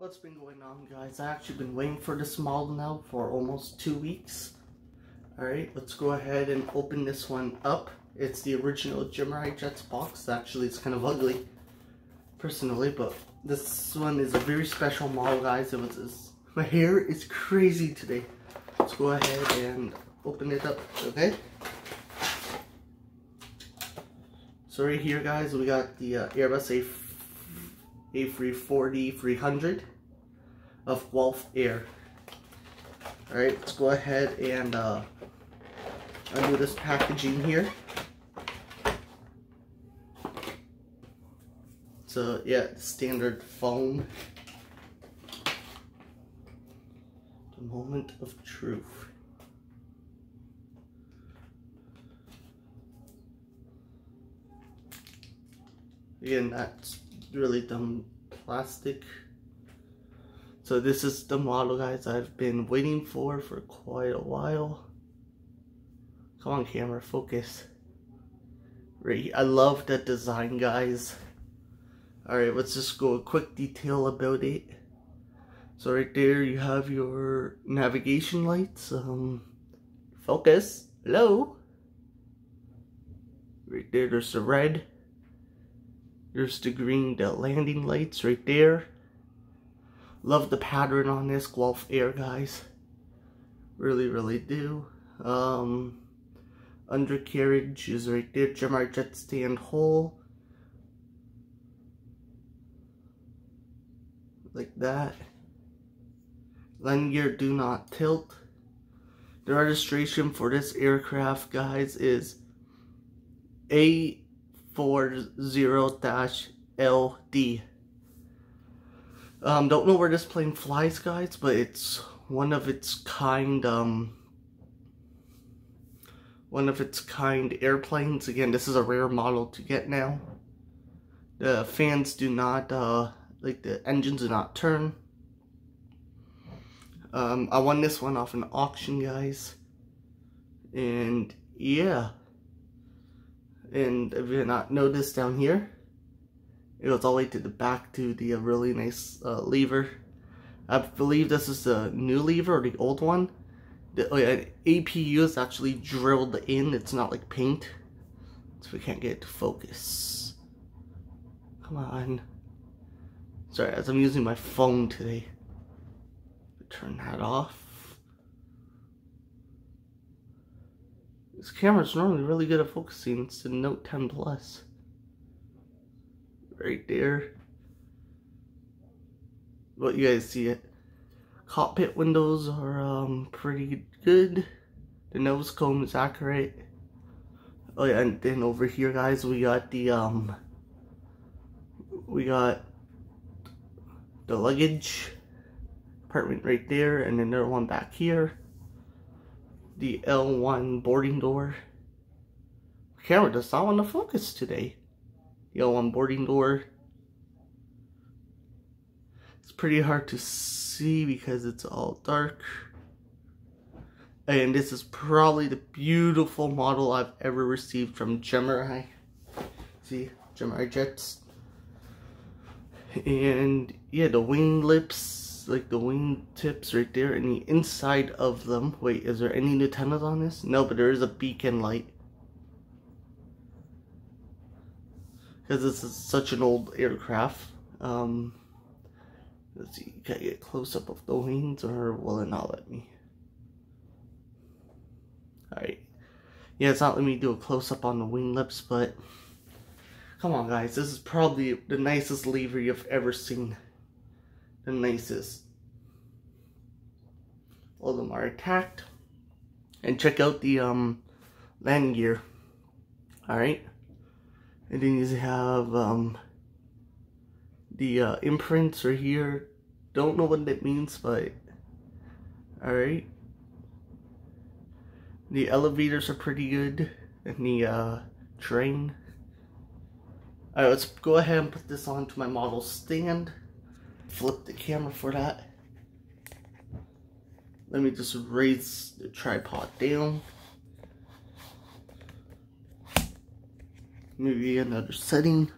What's been going on guys? I actually been waiting for this model now for almost two weeks. Alright, let's go ahead and open this one up. It's the original Gemini Jets box. Actually, it's kind of ugly, personally, but this one is a very special model guys. It was this. My hair is crazy today. Let's go ahead and open it up, okay? So right here guys, we got the uh, Airbus A. A340-300 of Gulf Air. Alright, let's go ahead and uh, undo this packaging here. So yeah, standard foam. The moment of truth. Again, that's really dumb plastic. So this is the model, guys, I've been waiting for for quite a while. Come on, camera, focus. Right, I love that design, guys. Alright, let's just go a quick detail about it. So right there, you have your navigation lights. Um, focus. Hello. Right there, there's the red. There's the green, the landing lights right there. Love the pattern on this Gulf Air, guys. Really, really do. Um, undercarriage is right there. Gemini jet stand hole. Like that. Gear do not tilt. The registration for this aircraft, guys, is A 40-LD. Um, don't know where this plane flies, guys, but it's one of its kind, um, one of its kind airplanes. Again, this is a rare model to get now. The fans do not, uh, like the engines do not turn. Um, I won this one off an auction, guys. And, yeah. And if you're not noticed down here, it goes all the way to the back to the uh, really nice uh, lever. I believe this is the new lever or the old one. The oh yeah, APU is actually drilled in. It's not like paint. So we can't get it to focus. Come on. Sorry, as I'm using my phone today. Turn that off. This camera's normally really good at focusing. It's the Note 10 Plus. Right there. But you guys see it. Cockpit windows are um, pretty good. The nose cone is accurate. Oh yeah, and then over here guys, we got the um, we got the luggage apartment right there, and another one back here the L1 boarding door. Camera does not want to focus today. The L1 boarding door. It's pretty hard to see because it's all dark. And this is probably the beautiful model I've ever received from Gemini. See, Gemini Jets. And yeah, the wing lips like the wing tips right there and the inside of them. Wait, is there any antennas on this? No, but there is a beacon light. Because this is such an old aircraft. Um, let's see, can I get a close up of the wings or will it not let me? Alright. Yeah, it's not letting me do a close up on the wing lips, but come on guys, this is probably the nicest lever you've ever seen the nicest. All of them are attacked. And check out the um, landing gear. Alright. And then you have um, the uh, imprints are here. Don't know what that means, but alright. The elevators are pretty good. And the uh, train. Alright, let's go ahead and put this onto my model stand flip the camera for that. Let me just raise the tripod down. Maybe another setting.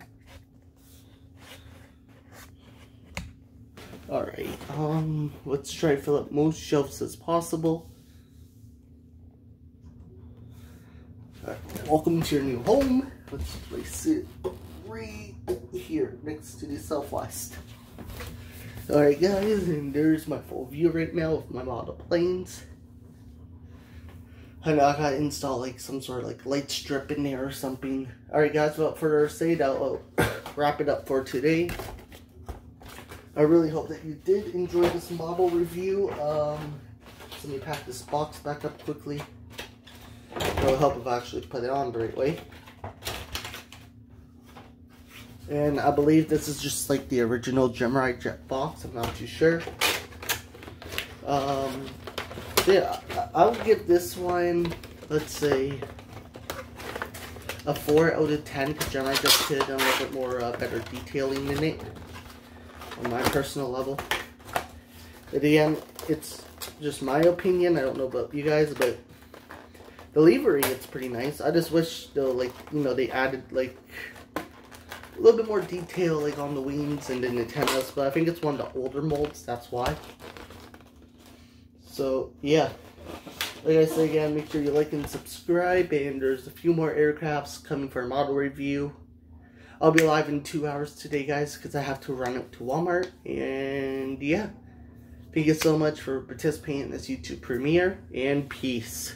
Alright, um, let's try to fill up most shelves as possible. Right, welcome to your new home. Let's place it right here next to the Southwest. Alright guys, and there's my full view right now of my model planes. I know I gotta install like some sort of like light strip in there or something. Alright guys, without further ado, I'll wrap it up for today. I really hope that you did enjoy this model review. Um, let me pack this box back up quickly. It'll help if I actually put it on the right way. And I believe this is just like the original Gemini Jet box. I'm not too sure. Um, yeah, I would give this one, let's say, a 4 out of 10 because Gemini Jet did a little bit more uh, better detailing in it on my personal level. But again, it's just my opinion. I don't know about you guys, but the livery it's pretty nice. I just wish though, like you know, they added like a little bit more detail like on the wings and the antennas. But I think it's one of the older molds. That's why. So yeah. Like I say again, make sure you like and subscribe, and there's a few more aircrafts coming for a model review. I'll be live in two hours today, guys, because I have to run up to Walmart. And yeah, thank you so much for participating in this YouTube premiere, and peace.